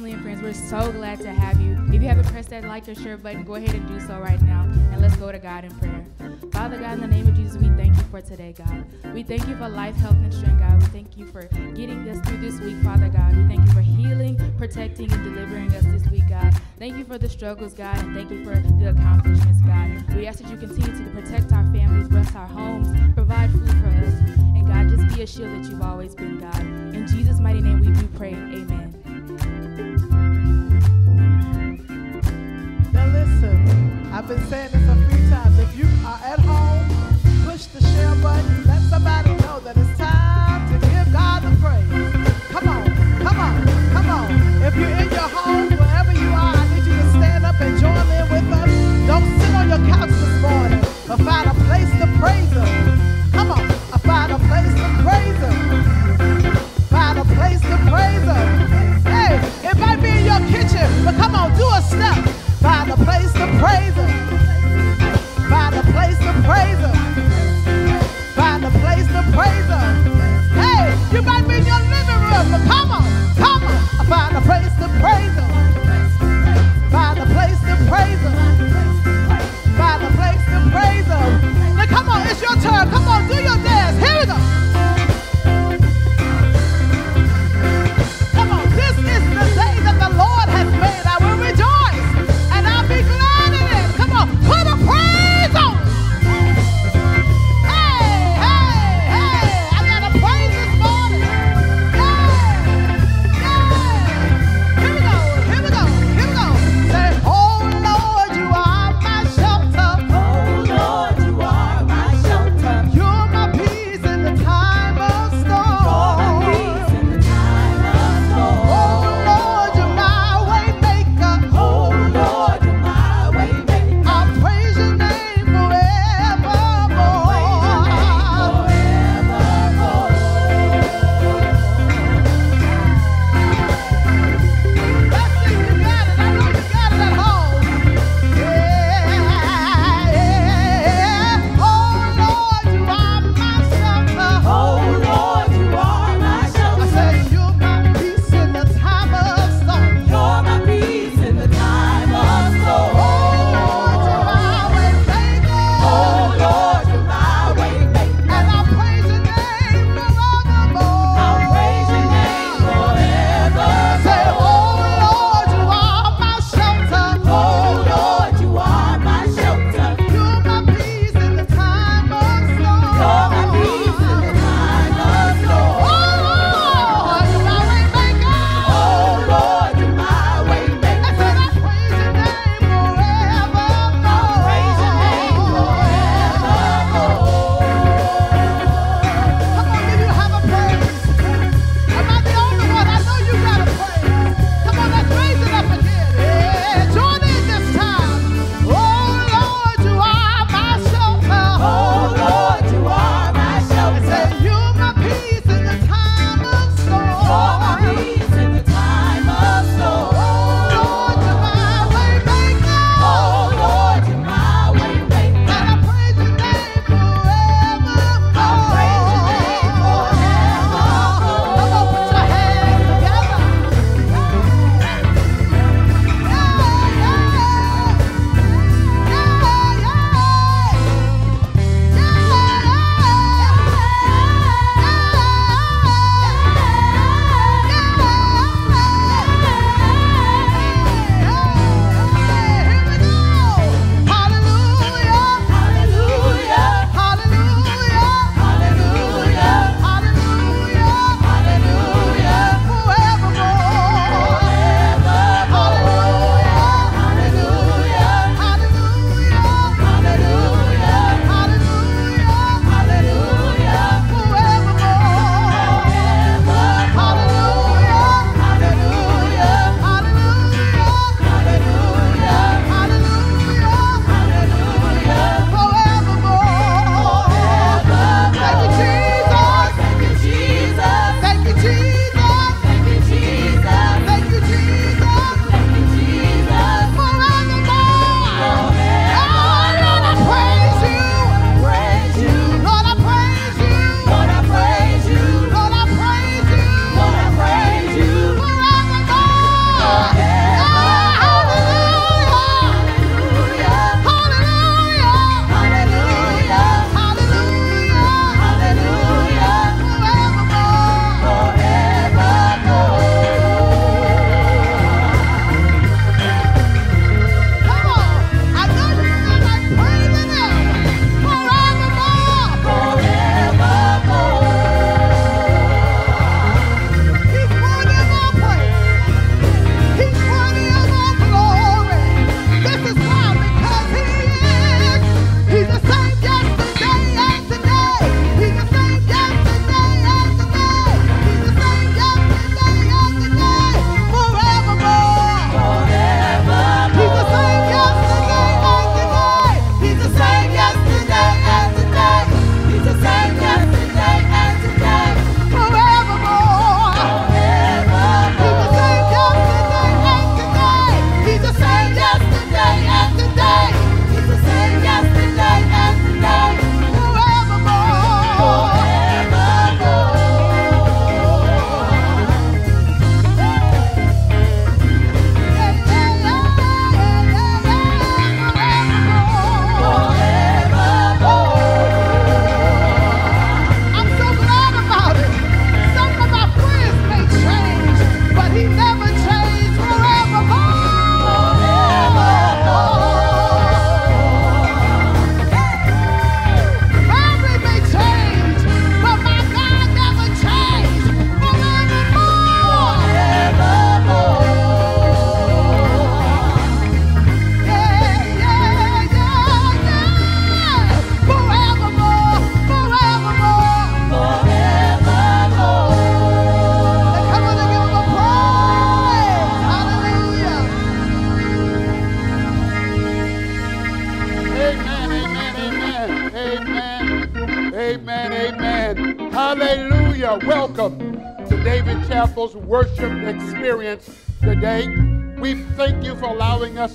family and friends. We're so glad to have you. If you haven't pressed that like or share button, go ahead and do so right now. And let's go to God in prayer. Father God, in the name of Jesus, we thank you for today, God. We thank you for life, health, and strength, God. We thank you for getting us through this week, Father God. We thank you for healing, protecting, and delivering us this week, God. Thank you for the struggles, God, and thank you for the accomplishments, God. We ask that you continue to protect our families, bless our homes, provide food for us, and God, just be a shield that you've always been, God. In Jesus' mighty name, we do pray. Amen. Listen, I've been saying this a few times. If you are at home, push the share button. Let somebody know that it's time to give God the praise. Come on, come on, come on. If you're in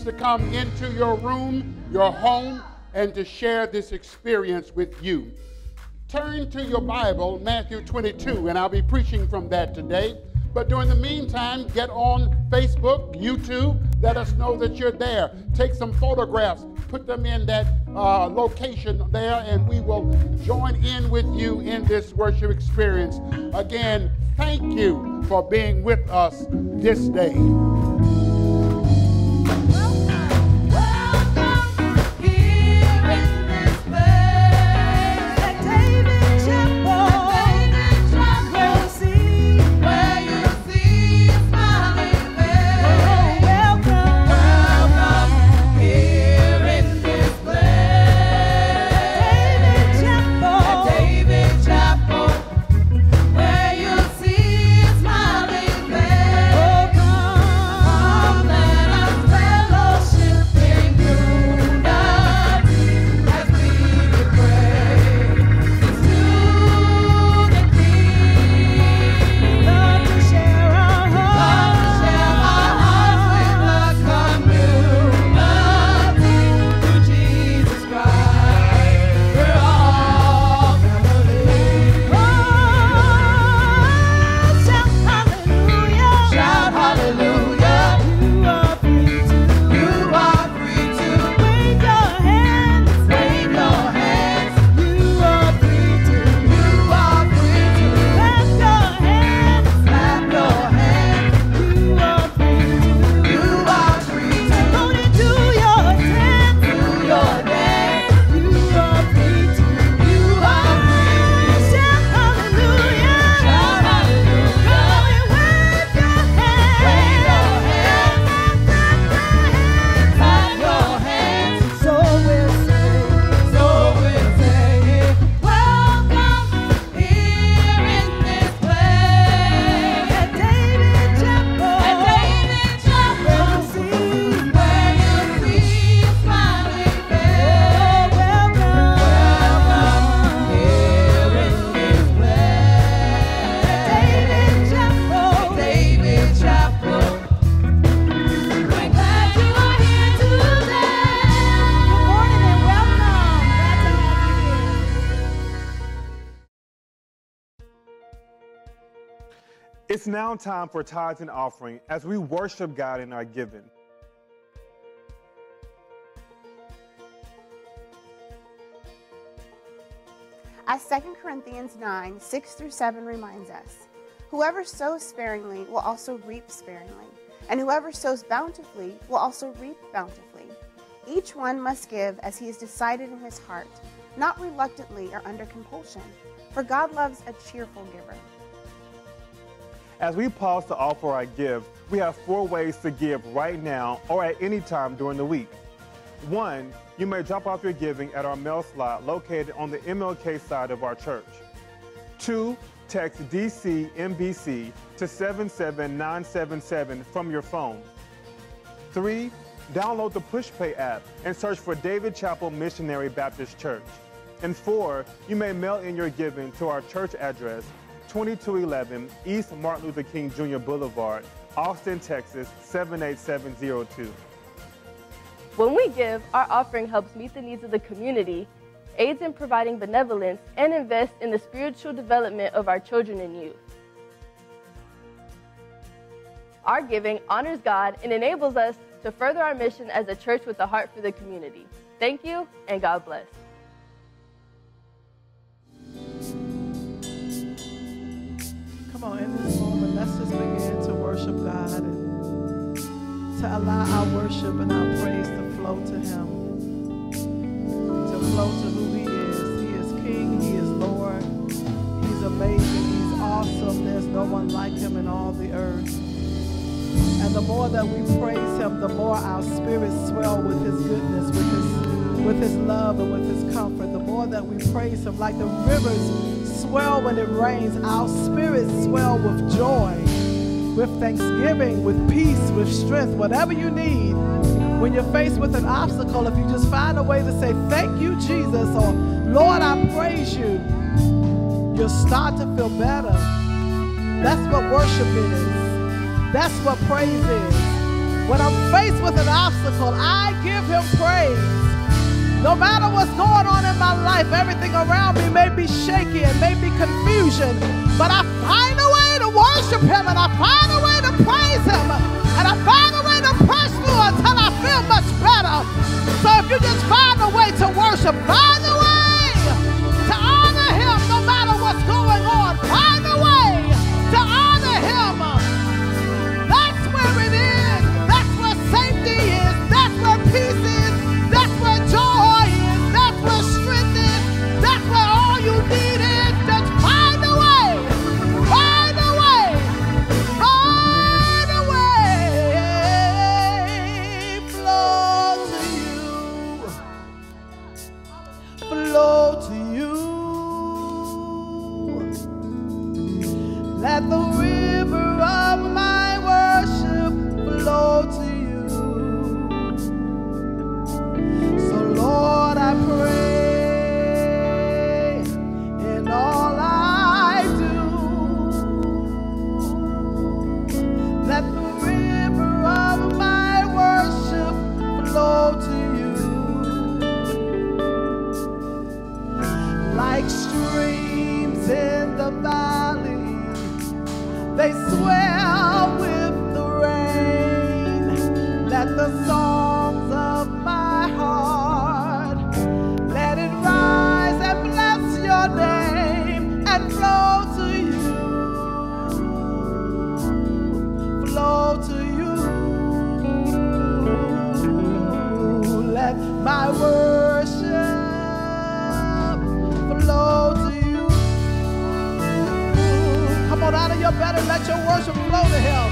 to come into your room, your home, and to share this experience with you. Turn to your Bible, Matthew 22, and I'll be preaching from that today. But during the meantime, get on Facebook, YouTube. Let us know that you're there. Take some photographs, put them in that uh, location there, and we will join in with you in this worship experience. Again, thank you for being with us this day. It's now time for tithes and offering as we worship God in our giving. As 2 Corinthians 9 6 through 7 reminds us, whoever sows sparingly will also reap sparingly, and whoever sows bountifully will also reap bountifully. Each one must give as he has decided in his heart, not reluctantly or under compulsion, for God loves a cheerful giver. As we pause to offer our gift, we have four ways to give right now or at any time during the week. One, you may drop off your giving at our mail slot located on the MLK side of our church. Two, text DCMBC to 77977 from your phone. Three, download the PushPay app and search for David Chapel Missionary Baptist Church. And four, you may mail in your giving to our church address 2211 East Martin Luther King Jr. Boulevard, Austin, Texas 78702. When we give, our offering helps meet the needs of the community, aids in providing benevolence, and invests in the spiritual development of our children and youth. Our giving honors God and enables us to further our mission as a church with a heart for the community. Thank you, and God bless. On, in this moment, let's just begin to worship God and to allow our worship and our praise to flow to Him, to flow to who He is. He is King, He is Lord, He's amazing, He's awesome. There's no one like Him in all the earth. And the more that we praise Him, the more our spirits swell with His goodness, with His, with His love, and with His comfort. The more that we praise Him, like the rivers swell when it rains. Our spirits swell with joy, with thanksgiving, with peace, with strength, whatever you need. when you're faced with an obstacle, if you just find a way to say, Thank you, Jesus, or Lord, I praise you, you'll start to feel better. That's what worship is. That's what praise is. When I'm faced with an obstacle, I give him praise. No matter what's going on in my life, everything around me may be shaky and may be confusion, but I find a way to worship him and I find a way to praise him and I find a way to press through until I feel much better. So if you just find a way to worship, find a way like streams belly, let your worship flow to him.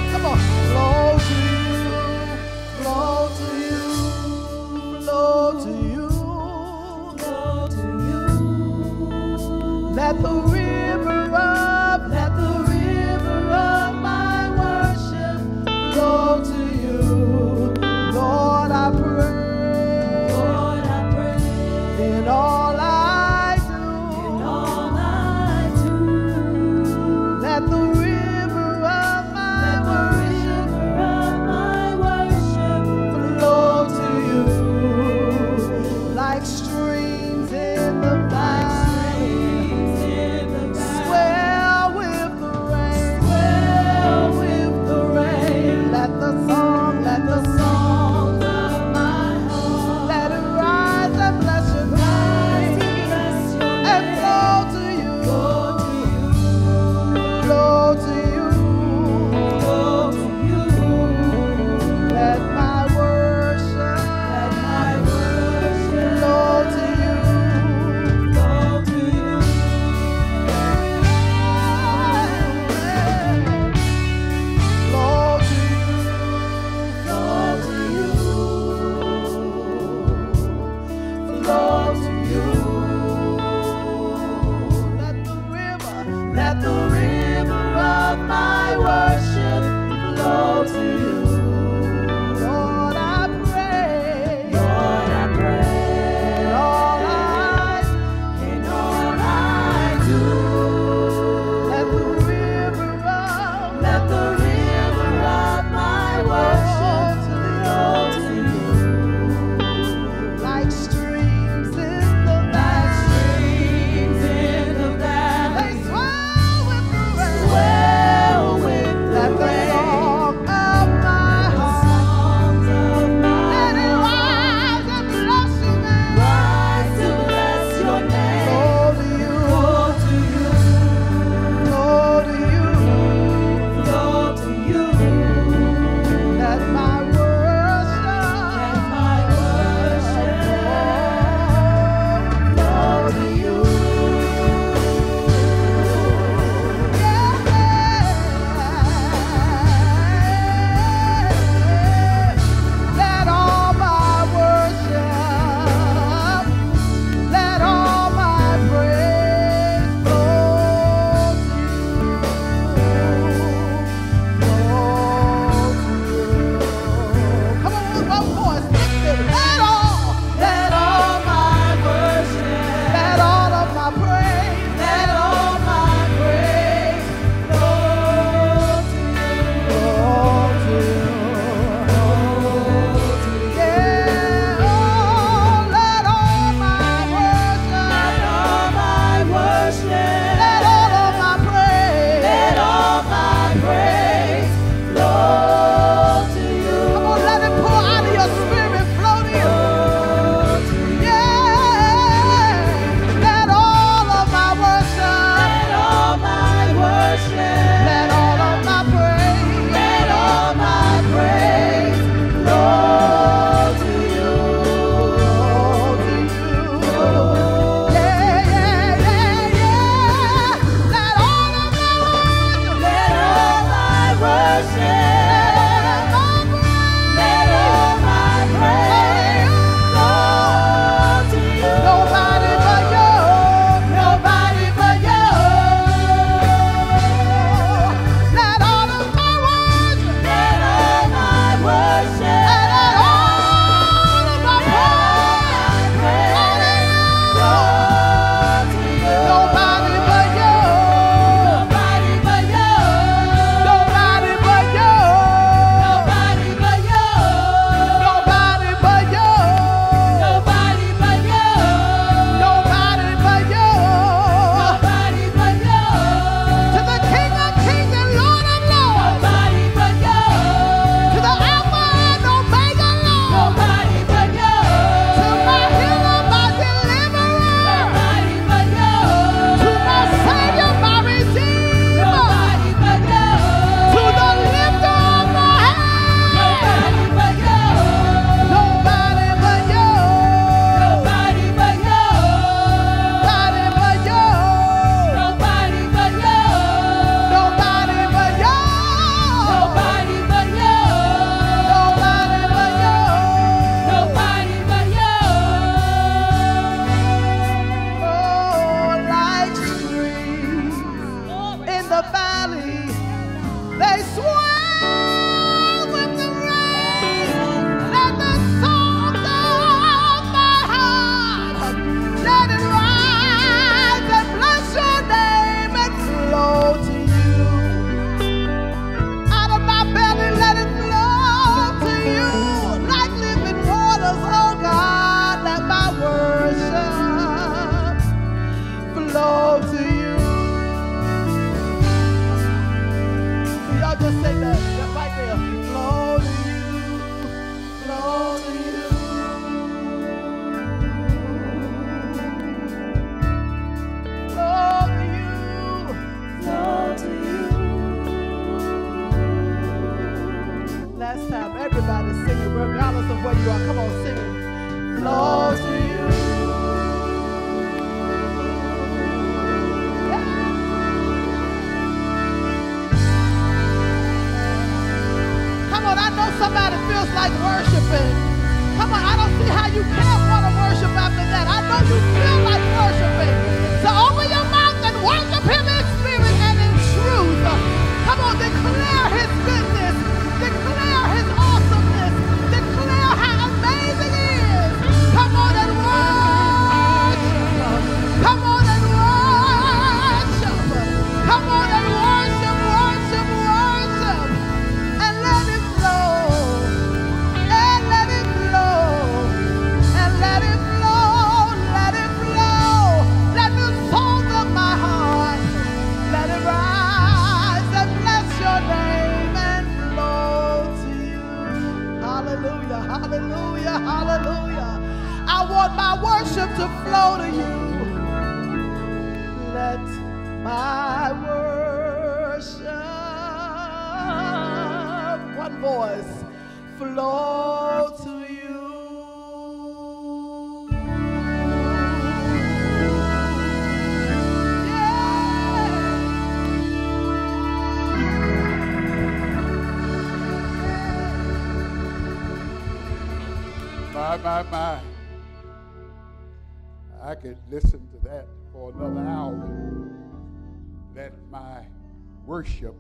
Worship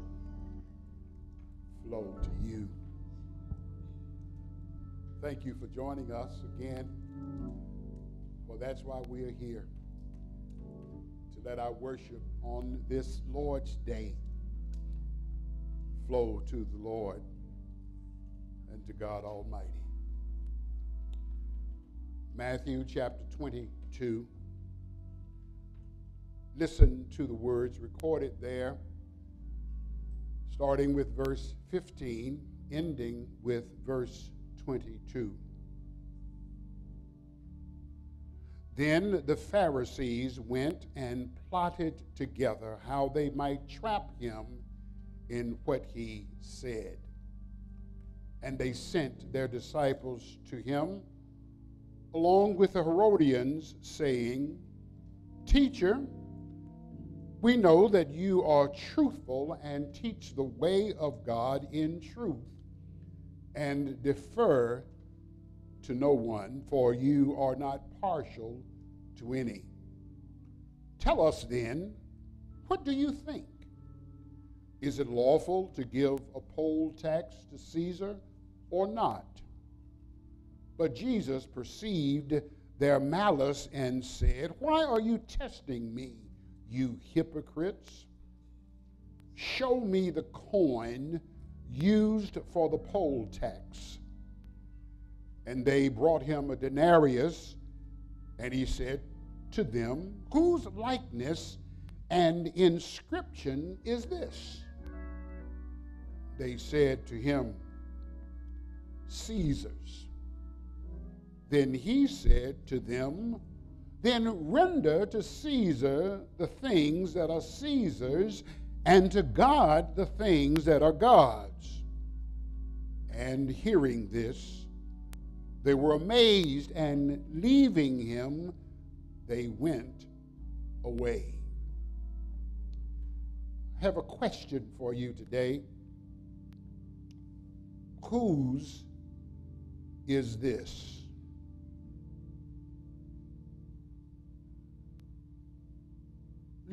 flow to you. Thank you for joining us again. For that's why we are here to let our worship on this Lord's Day flow to the Lord and to God Almighty. Matthew chapter 22. Listen to the words recorded there starting with verse 15, ending with verse 22. Then the Pharisees went and plotted together how they might trap him in what he said. And they sent their disciples to him along with the Herodians, saying, Teacher, we know that you are truthful and teach the way of God in truth and defer to no one, for you are not partial to any. Tell us then, what do you think? Is it lawful to give a poll tax to Caesar or not? But Jesus perceived their malice and said, Why are you testing me? You hypocrites. Show me the coin used for the poll tax. And they brought him a denarius, and he said to them, Whose likeness and inscription is this? They said to him, Caesar's. Then he said to them, then render to Caesar the things that are Caesar's, and to God the things that are God's. And hearing this, they were amazed, and leaving him, they went away. I have a question for you today. Whose is this?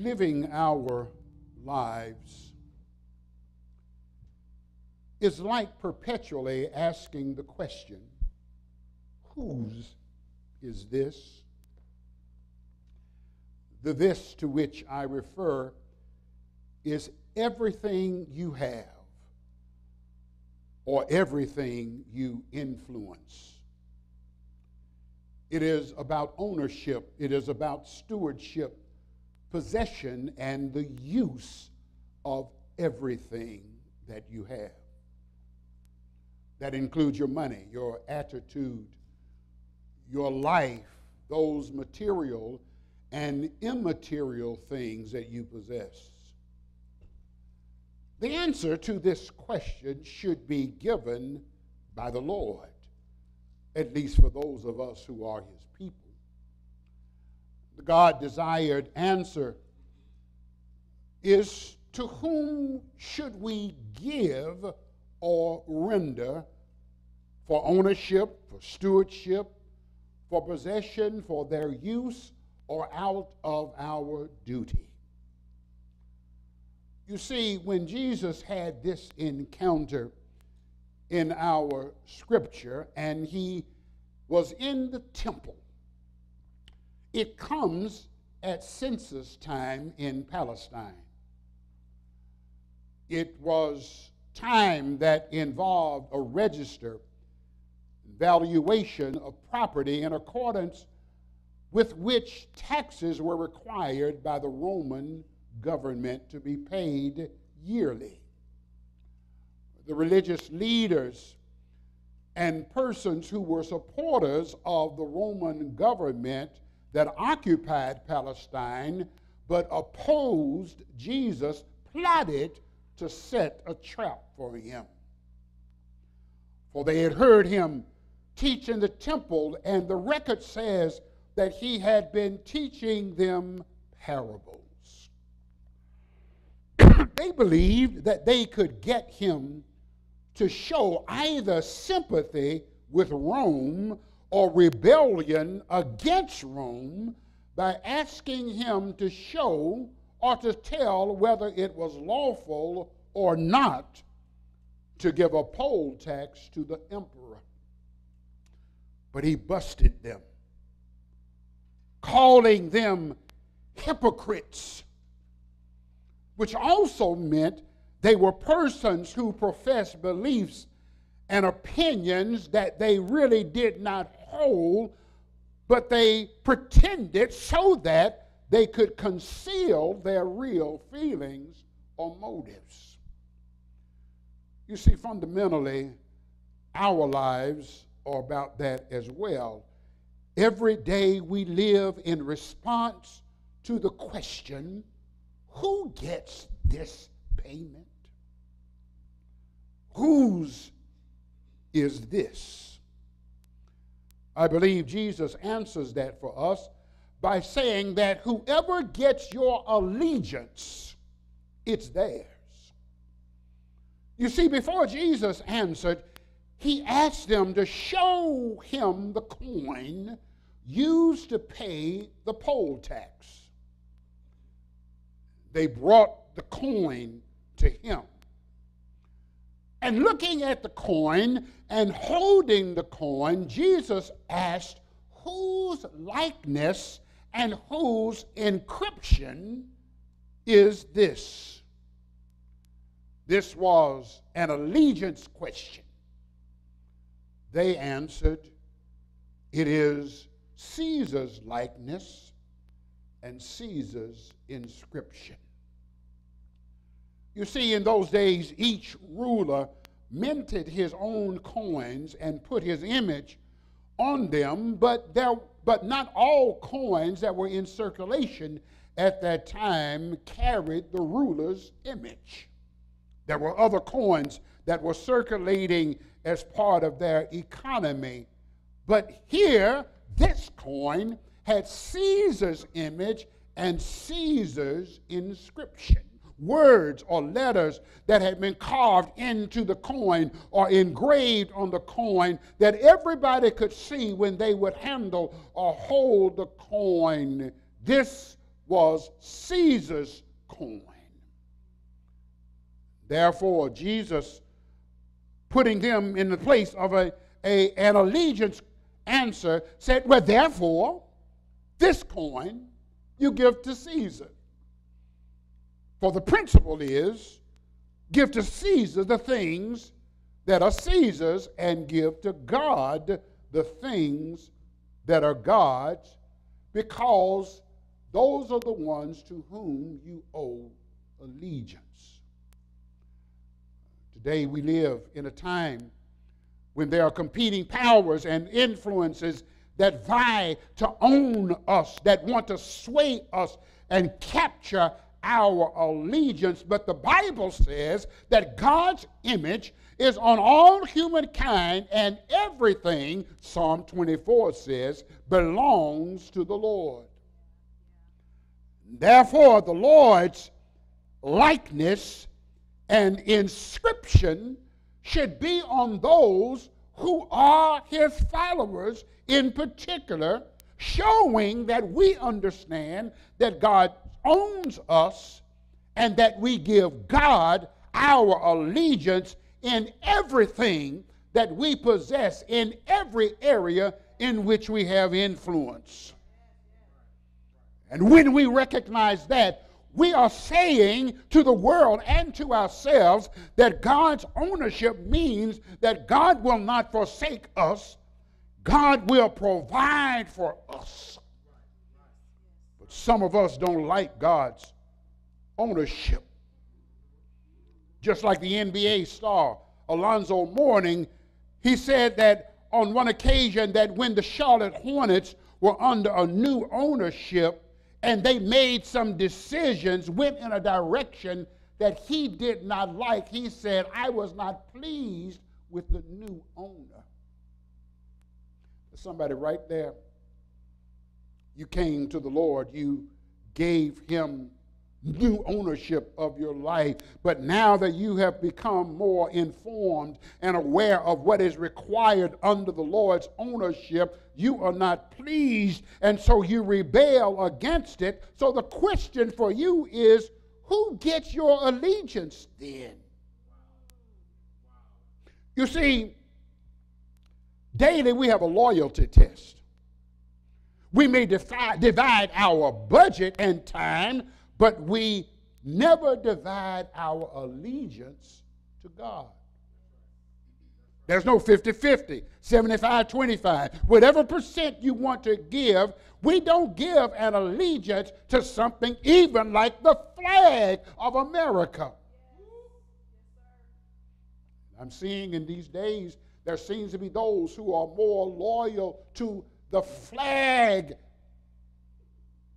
Living our lives is like perpetually asking the question whose is this? The this to which I refer is everything you have or everything you influence. It is about ownership, it is about stewardship, possession and the use of everything that you have. That includes your money, your attitude, your life, those material and immaterial things that you possess. The answer to this question should be given by the Lord. at least for those of us who are his people. The God desired answer is to whom should we give or render for ownership, for stewardship, for possession, for their use, or out of our duty? You see, when Jesus had this encounter in our scripture and he was in the temple, it comes at census time in Palestine. It was time that involved a register, valuation of property in accordance with which taxes were required by the Roman government to be paid yearly. The religious leaders and persons who were supporters of the Roman government that occupied Palestine but opposed Jesus plotted to set a trap for him. For they had heard him teach in the temple, and the record says that he had been teaching them parables. they believed that they could get him to show either sympathy with Rome or rebellion against Rome by asking him to show or to tell whether it was lawful or not to give a poll tax to the emperor. But he busted them, calling them hypocrites, which also meant they were persons who professed beliefs and opinions that they really did not but they pretended so that they could conceal their real feelings or motives. You see, fundamentally, our lives are about that as well. Every day we live in response to the question who gets this payment? Whose is this? I believe Jesus answers that for us by saying that whoever gets your allegiance, it's theirs. You see, before Jesus answered, he asked them to show him the coin used to pay the poll tax. They brought the coin to him. And looking at the coin and holding the coin, Jesus asked, Whose likeness and whose encryption is this? This was an allegiance question. They answered, It is Caesar's likeness and Caesar's inscription. You see, in those days, each ruler minted his own coins and put his image on them, but, there, but not all coins that were in circulation at that time carried the ruler's image. There were other coins that were circulating as part of their economy. But here, this coin had Caesar's image and Caesar's inscription words or letters that had been carved into the coin or engraved on the coin that everybody could see when they would handle or hold the coin. This was Caesar's coin. Therefore, Jesus, putting them in the place of a, a, an allegiance answer, said, Well, therefore, this coin you give to Caesar. For the principle is give to Caesar the things that are Caesar's and give to God the things that are God's because those are the ones to whom you owe allegiance. Today we live in a time when there are competing powers and influences that vie to own us, that want to sway us and capture our allegiance, but the Bible says that God's image is on all humankind, and everything, Psalm 24 says, belongs to the Lord. Therefore, the Lord's likeness and inscription should be on those who are his followers in particular, showing that we understand that God owns us and that we give God our allegiance in everything that we possess, in every area in which we have influence. And when we recognize that, we are saying to the world and to ourselves that God's ownership means that God will not forsake us, God will provide for us. Some of us don't like God's ownership. Just like the NBA star Alonzo Mourning, he said that on one occasion that when the Charlotte Hornets were under a new ownership, and they made some decisions, went in a direction that he did not like. He said, I was not pleased with the new owner. Somebody right there, you came to the Lord, you gave him new ownership of your life. But now that you have become more informed and aware of what is required under the Lord's ownership, you are not pleased, and so you rebel against it. So the question for you is who gets your allegiance then? You see, daily we have a loyalty test. We may divide our budget and time but we never divide our allegiance to God. There's no 50 50, 75 25. Whatever percent you want to give, we don't give an allegiance to something even like the flag of America. I'm seeing in these days there seems to be those who are more loyal to the flag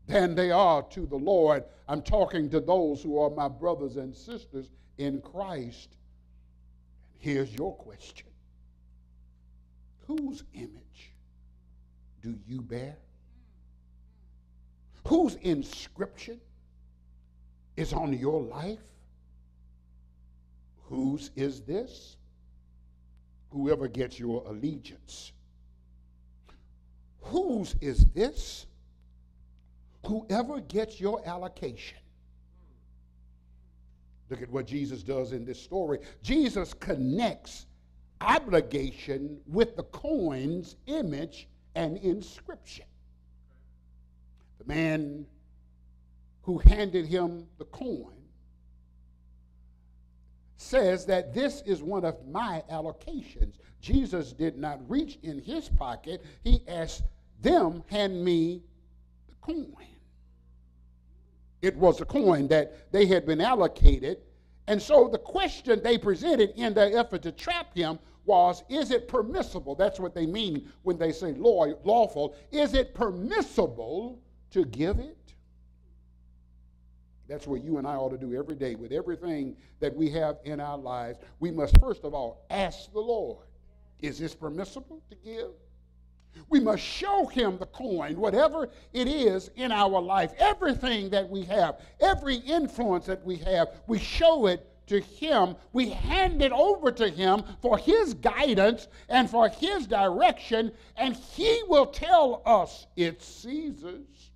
than they are to the Lord. I'm talking to those who are my brothers and sisters in Christ. Here's your question Whose image do you bear? Whose inscription is on your life? Whose is this? Whoever gets your allegiance. Whose is this? Whoever gets your allocation. Look at what Jesus does in this story. Jesus connects obligation with the coin's image and inscription. The man who handed him the coin says that this is one of my allocations. Jesus did not reach in his pocket, he asked them, Hand me the coin. It was a coin that they had been allocated. And so the question they presented in their effort to trap him was Is it permissible? That's what they mean when they say law, lawful. Is it permissible to give it? That's what you and I ought to do every day with everything that we have in our lives. We must first of all ask the Lord Is this permissible to give? We must show him the coin, whatever it is in our life, everything that we have, every influence that we have, we show it to him. We hand it over to him for his guidance and for his direction, and he will tell us it's Caesar's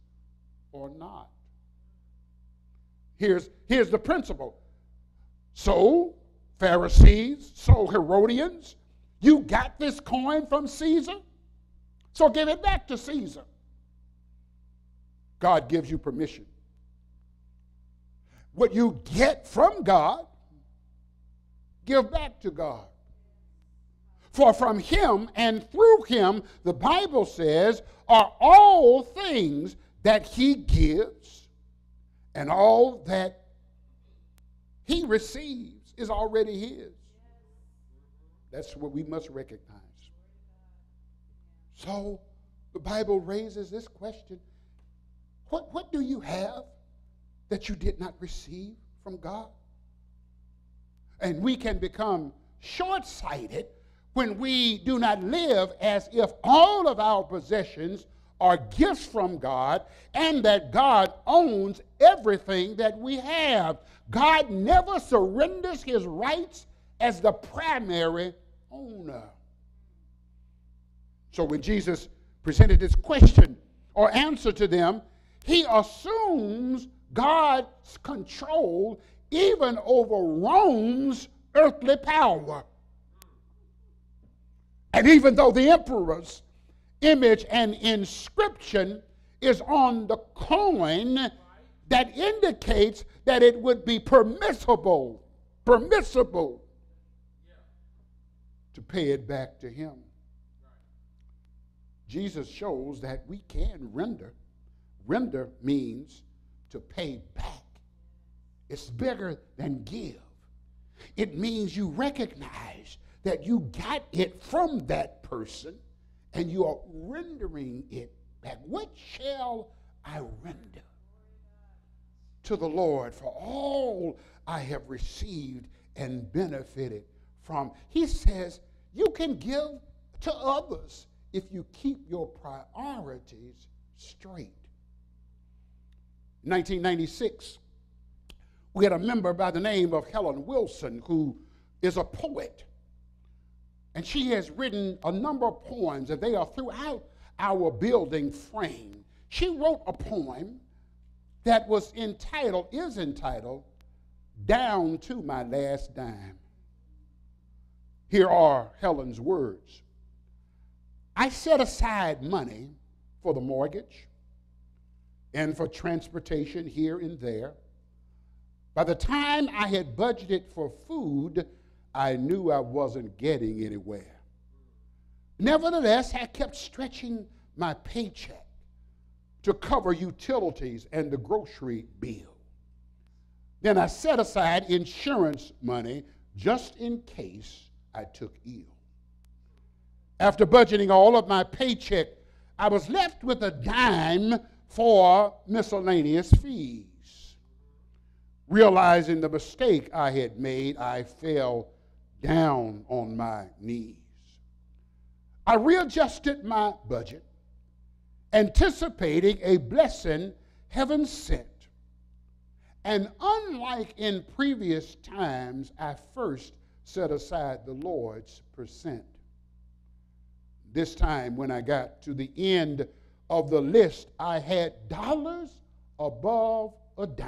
or not. Here's, here's the principle. So, Pharisees, so Herodians, you got this coin from Caesar? So give it back to Caesar. God gives you permission. What you get from God, give back to God. For from him and through him, the Bible says, are all things that he gives, and all that he receives is already his. That's what we must recognize. So the Bible raises this question what, what do you have that you did not receive from God? And we can become short sighted when we do not live as if all of our possessions are gifts from God and that God owns everything that we have. God never surrenders his rights as the primary owner. So when Jesus presented this question or answer to them, he assumes God's control even over Rome's earthly power. And even though the emperor's image and inscription is on the coin that indicates that it would be permissible, permissible to pay it back to him. Jesus shows that we can render. Render means to pay back. It's bigger than give. It means you recognize that you got it from that person and you are rendering it back. What shall I render to the Lord for all I have received and benefited from? He says, You can give to others if you keep your priorities straight. 1996, we had a member by the name of Helen Wilson who is a poet. And she has written a number of poems, and they are throughout our building frame. She wrote a poem that was entitled, is entitled, Down to My Last Dime. Here are Helen's words I set aside money for the mortgage and for transportation here and there. By the time I had budgeted for food, I knew I wasn't getting anywhere. Nevertheless, I kept stretching my paycheck to cover utilities and the grocery bill. Then I set aside insurance money just in case I took ill. After budgeting all of my paycheck, I was left with a dime for miscellaneous fees. Realizing the mistake I had made, I fell down on my knees. I readjusted my budget, anticipating a blessing heaven sent. And unlike in previous times, I first set aside the Lord's percent. This time, when I got to the end of the list, I had dollars above a dime.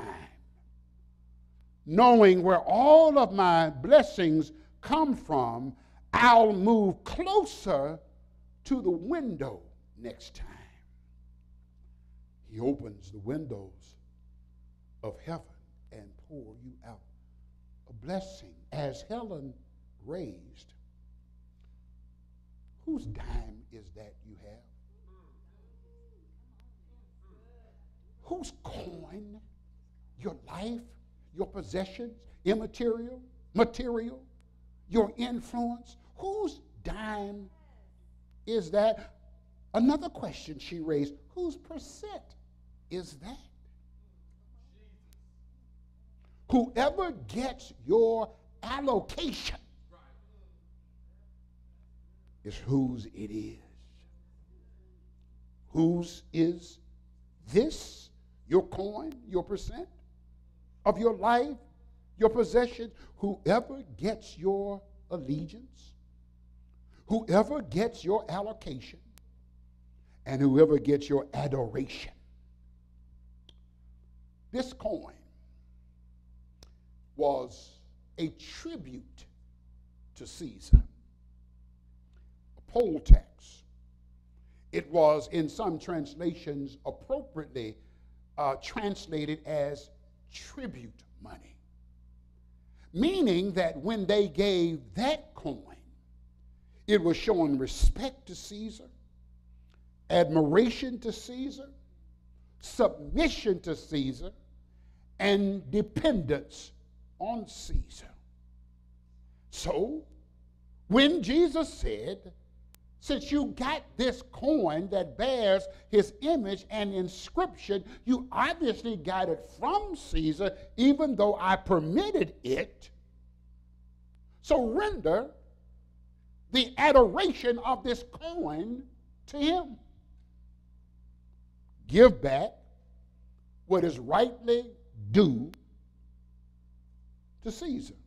Knowing where all of my blessings come from, I'll move closer to the window next time. He opens the windows of heaven and pour you out a blessing as Helen raised. Whose dime is that you have? Whose coin? Your life, your possessions, immaterial, material, your influence? Whose dime is that? Another question she raised whose percent is that? Whoever gets your allocation is whose it is. Whose is this? Your coin, your percent of your life, your possession, whoever gets your allegiance, whoever gets your allocation, and whoever gets your adoration. This coin was a tribute to Caesar, a poll tax. It was, in some translations, appropriately uh, translated as tribute money meaning that when they gave that coin, it was showing respect to Caesar, admiration to Caesar, submission to Caesar, and dependence on Caesar. So, when Jesus said, since you got this coin that bears his image and inscription, you obviously got it from Caesar, even though I permitted it. So render the adoration of this coin to him. Give back what is rightly due to Caesar.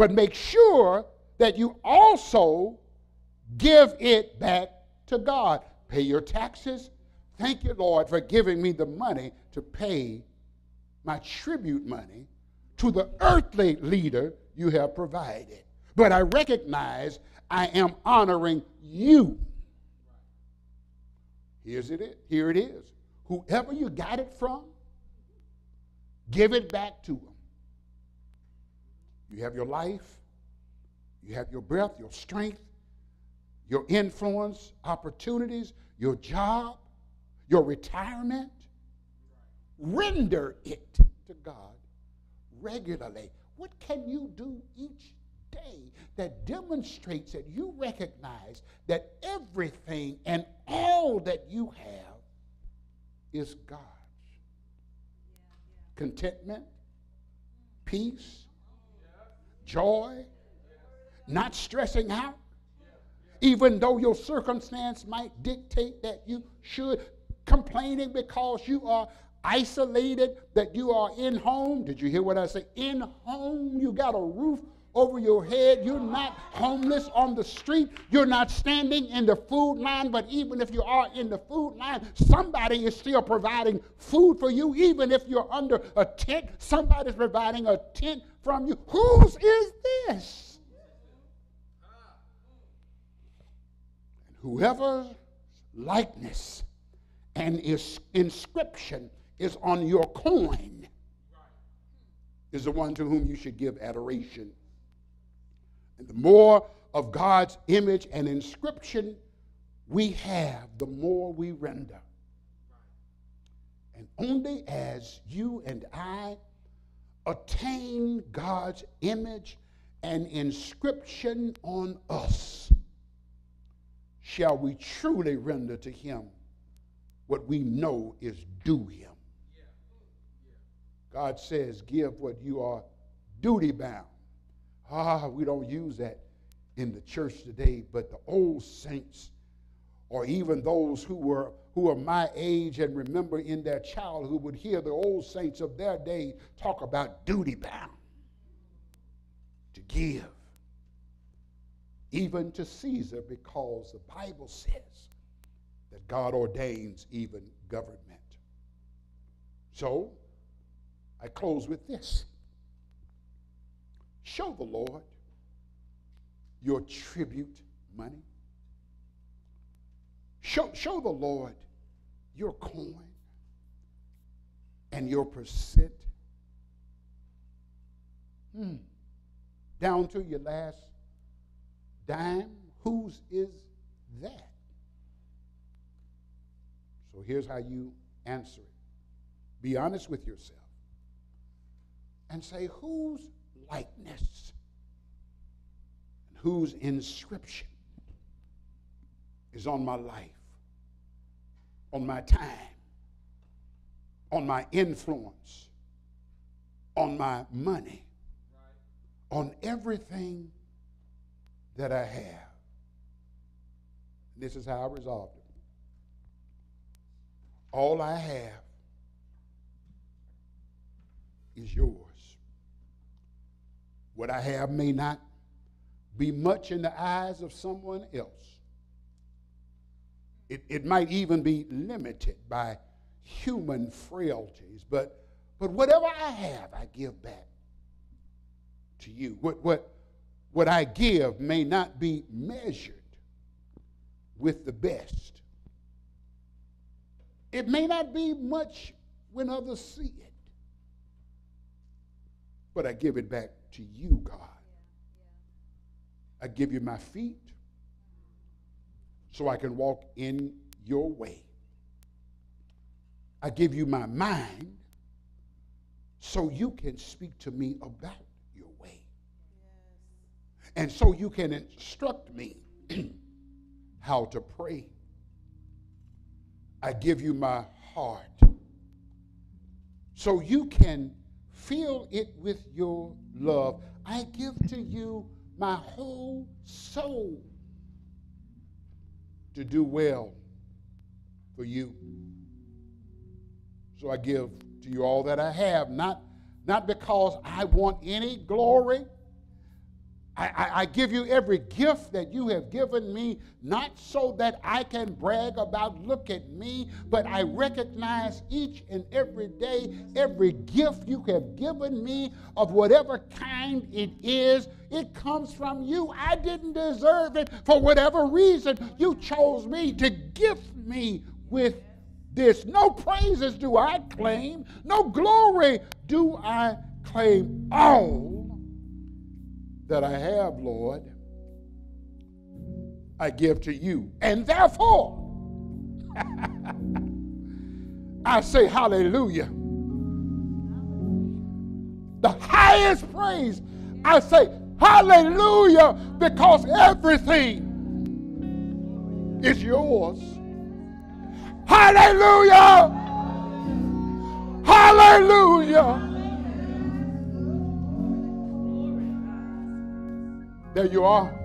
But make sure that you also give it back to God. Pay your taxes. Thank you, Lord, for giving me the money to pay my tribute money to the earthly leader you have provided. But I recognize I am honoring you. Here's it, here it is. Whoever you got it from, give it back to them. You have your life, you have your breath, your strength, your influence, opportunities, your job, your retirement. Render it to God regularly. What can you do each day that demonstrates that you recognize that everything and all that you have is God's? Contentment, peace, joy, not stressing out, even though your circumstance might dictate that you should, complaining because you are isolated, that you are in home. Did you hear what I say? In home, you got a roof over your head. You're not homeless on the street. You're not standing in the food line. But even if you are in the food line, somebody is still providing food for you. Even if you're under a tent, somebody's providing a tent from you. Whose is this? And whoever's likeness and is inscription is on your coin is the one to whom you should give adoration. And the more of God's image and inscription we have, the more we render. And only as you and I attain God's image and inscription on us shall we truly render to Him what we know is due Him. God says, give what you are duty bound. Ah, we don't use that in the church today, but the old saints, or even those who were who are my age and remember in their childhood would hear the old saints of their day talk about duty bound to give even to Caesar because the Bible says that God ordains even government. So, I close with this show the Lord your tribute money. Show, show the Lord your coin and your percent. Hmm. Down to your last dime. Whose is that? So here's how you answer it. Be honest with yourself and say, whose likeness and whose inscription is on my life, on my time, on my influence, on my money, on everything that I have. This is how I resolved it. All I have is yours. What I have may not be much in the eyes of someone else. It, it might even be limited by human frailties, but, but whatever I have, I give back to you. What, what, what I give may not be measured with the best. It may not be much when others see it, but I give it back to you, God. I give you my feet so I can walk in your way. I give you my mind so you can speak to me about your way. And so you can instruct me how to pray. I give you my heart so you can fill it with your love. I give to you my whole soul to do well for you. So I give to you all that I have, not, not because I want any glory I, I, I, give you every gift that you have given me, not so that I can brag about, look at me, but I recognize each and every day every gift you have given me of whatever kind it is. It comes from you. I didn't deserve it for whatever reason. You chose me to gift me with this. No praises do I claim, no glory do I claim. All that I have, Lord, I give to you. And therefore, I say hallelujah. The highest praise, I say hallelujah because everything is yours. Hallelujah! Hallelujah! There you are.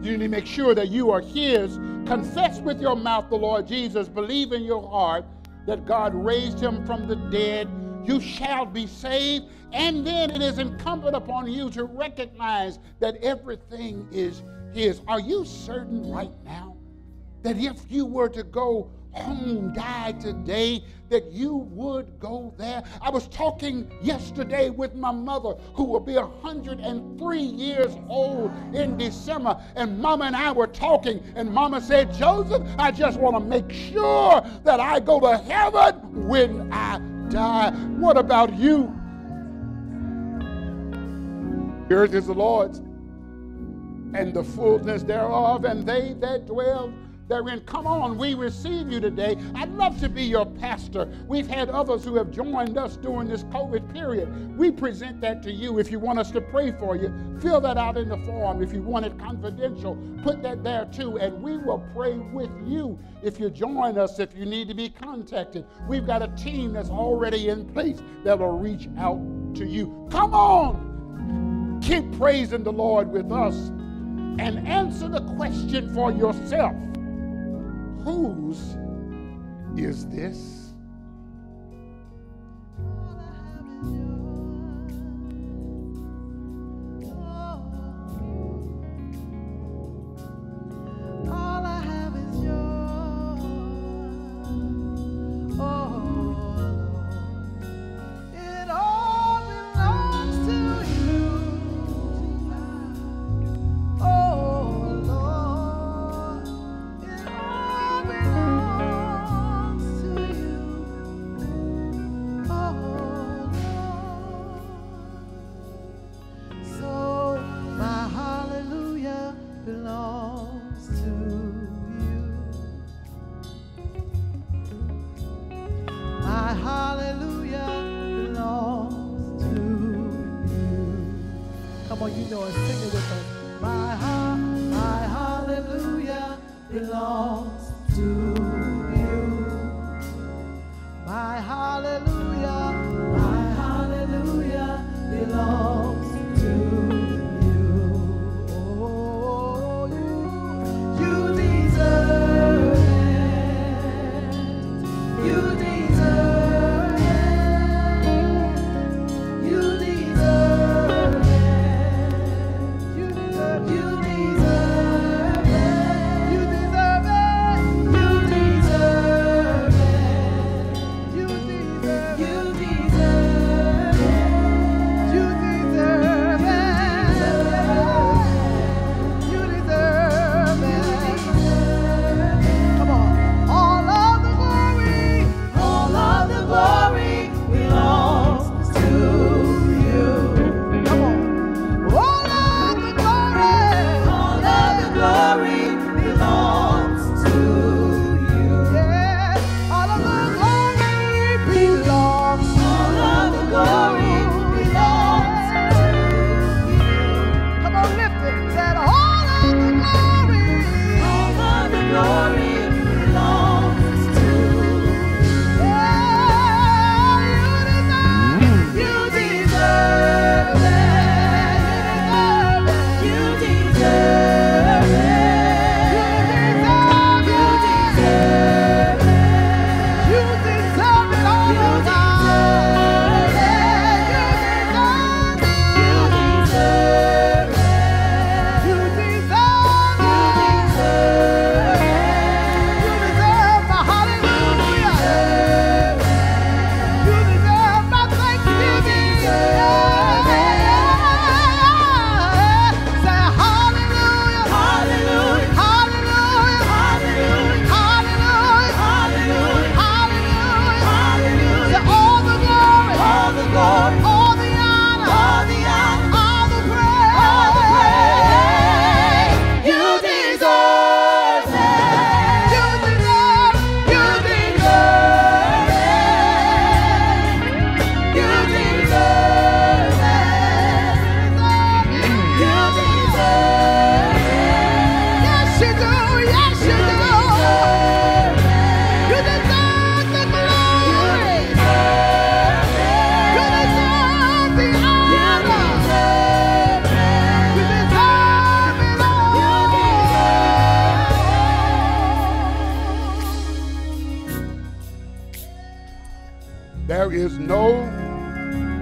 You need to make sure that you are His. Confess with your mouth the Lord Jesus. Believe in your heart that God raised him from the dead. You shall be saved. And then it is incumbent upon you to recognize that everything is His. Are you certain right now that if you were to go home died today, that you would go there. I was talking yesterday with my mother, who will be 103 years old in December, and Mama and I were talking, and Mama said, Joseph, I just want to make sure that I go to heaven when I die. What about you? Earth is the Lord's, and the fullness thereof, and they that dwell therein. Come on, we receive you today. I'd love to be your pastor. We've had others who have joined us during this COVID period. We present that to you. If you want us to pray for you, fill that out in the form. If you want it confidential, put that there too, and we will pray with you. If you join us, if you need to be contacted, we've got a team that's already in place that will reach out to you. Come on, keep praising the Lord with us and answer the question for yourself Whose is this?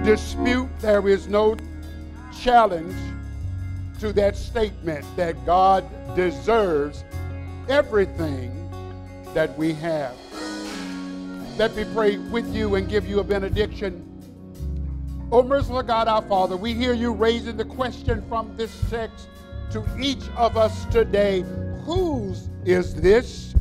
Dispute, there is no challenge to that statement that God deserves everything that we have. Let me pray with you and give you a benediction. Oh, merciful God, our Father, we hear you raising the question from this text to each of us today whose is this?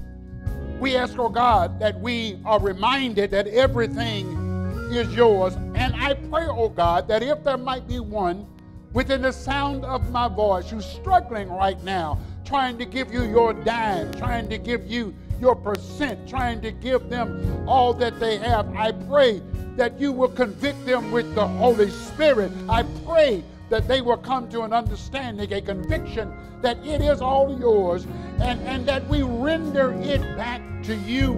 We ask, oh God, that we are reminded that everything is yours. And I pray, oh God, that if there might be one within the sound of my voice who's struggling right now, trying to give you your dime, trying to give you your percent, trying to give them all that they have, I pray that you will convict them with the Holy Spirit. I pray that they will come to an understanding, a conviction that it is all yours, and, and that we render it back to you.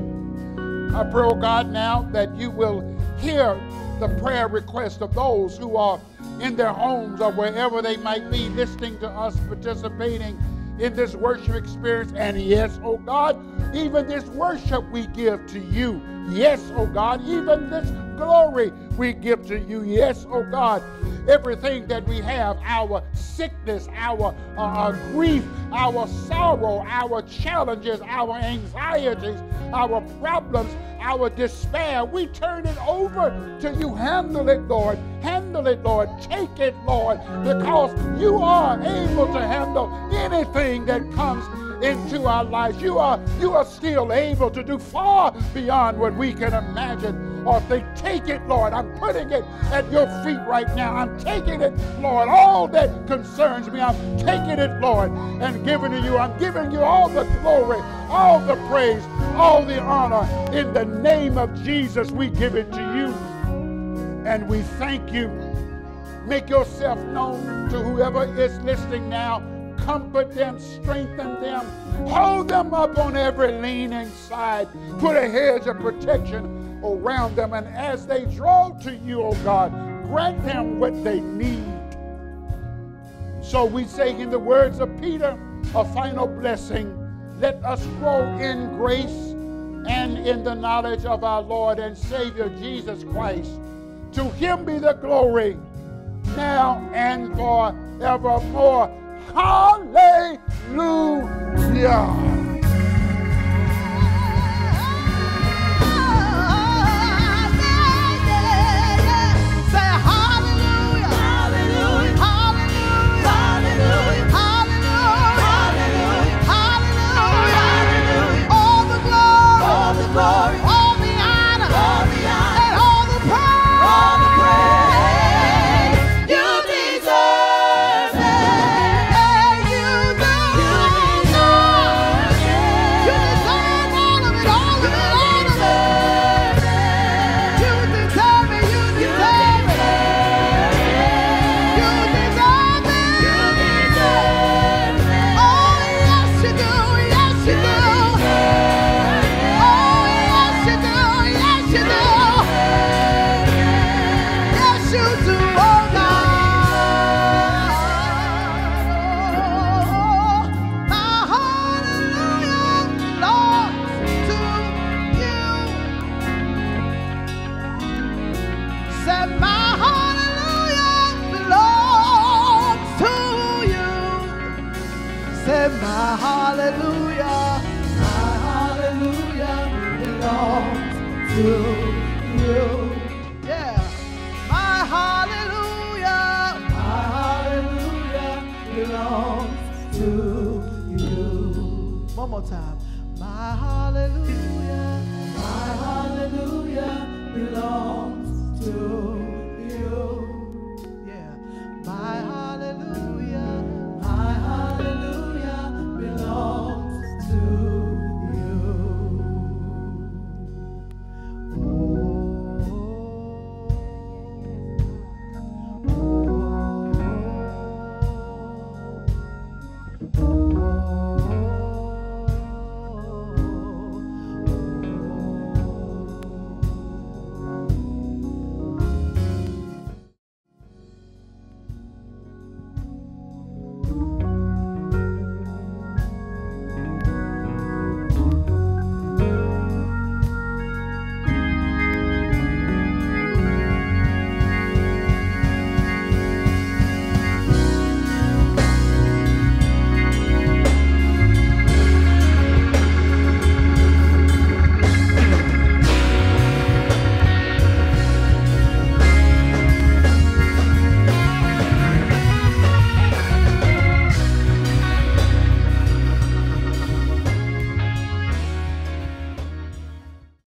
I pray, oh God, now that you will hear the prayer request of those who are in their homes or wherever they might be listening to us participating in this worship experience. And yes, oh God, even this worship we give to you. Yes, oh God, even this glory we give to you. Yes, oh God, everything that we have, our sickness, our, uh, our grief, our sorrow, our challenges, our anxieties, our problems, our despair, we turn it over to you. Handle it, Lord. Handle it, Lord. Take it, Lord, because you are able to handle anything that comes into our lives. You are, you are still able to do far beyond what we can imagine or think. Take it, Lord. I'm putting it at your feet right now. I'm taking it, Lord. All that concerns me, I'm taking it, Lord, and giving to you. I'm giving you all the glory, all the praise, all the honor. In the name of Jesus, we give it to you. And we thank you. Make yourself known to whoever is listening now comfort them, strengthen them, hold them up on every leaning side, put a hedge of protection around them, and as they draw to you, oh God, grant them what they need. So we say in the words of Peter, a final blessing, let us grow in grace and in the knowledge of our Lord and Savior Jesus Christ. To him be the glory now and forevermore. Hallelujah.